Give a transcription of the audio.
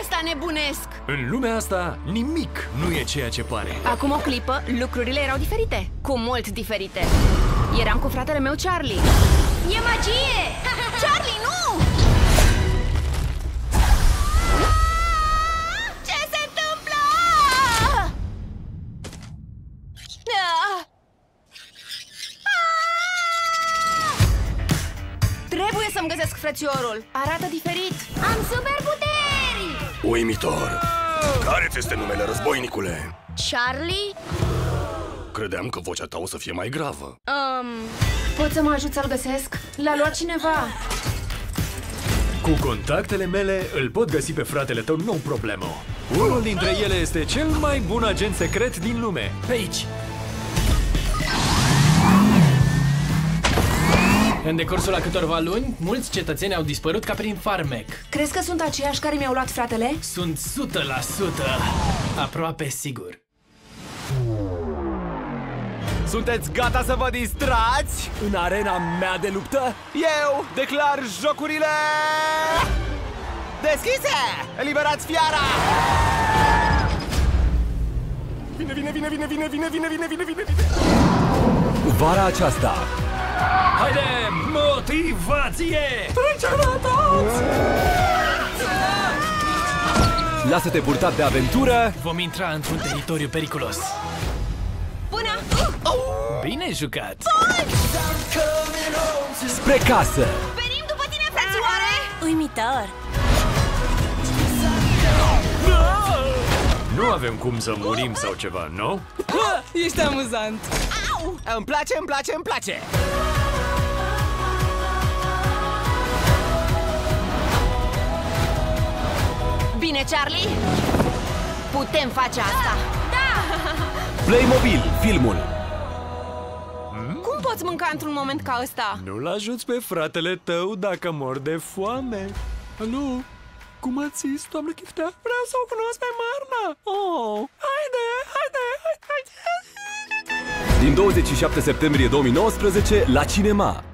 ăsta nebunesc! În lumea asta, nimic nu e ceea ce pare. Acum o clipă, lucrurile erau diferite. Cu mult diferite. Eram cu fratele meu Charlie. E magie! Charlie, nu! Ce se întâmplă? Ah! Trebuie să-mi găsesc frățiorul. Arată diferit. Am superputeri! Uimitor! Care ți este numele, războinicule? Charlie? Credeam că vocea ta o să fie mai gravă. Um, poți să mă ajut să-l găsesc? L-a luat cineva. Cu contactele mele îl pot găsi pe fratele tău, nu problemă. Unul dintre ele este cel mai bun agent secret din lume. Pe aici. În decursul a câtorva luni, mulți cetățeni au dispărut ca prin farmec. Crezi că sunt aceiași care mi-au luat fratele? Sunt 100% aproape sigur. Sunteți gata să vă distrați în arena mea de luptă? Eu declar jocurile deschise! Eliberați fiara! Vine, vine, vine, vine, vine, vine, vine, vine, vine, vine, vine! Vara aceasta, Haide, motivație! lasă-te purtat de aventură Vom intra într-un teritoriu periculos. Până... Bine jucat! spre casă. Venim după tine, frățioare! Uimitor! Nu avem cum să murim sau ceva, nu? Ești amuzant! Îmi place, îmi place, îmi place! Bine, Charlie? Putem face asta! Playmobil, filmul. Cum poți mânca într-un moment ca ăsta? Nu-l ajuți pe fratele tău dacă mor de foame. Alo? Cum ați zis, doamnă Chiftea? Vreau să o cunosc pe Marna! Oh, haide, haide, haide, haide! Din 27 septembrie 2019 la cinema.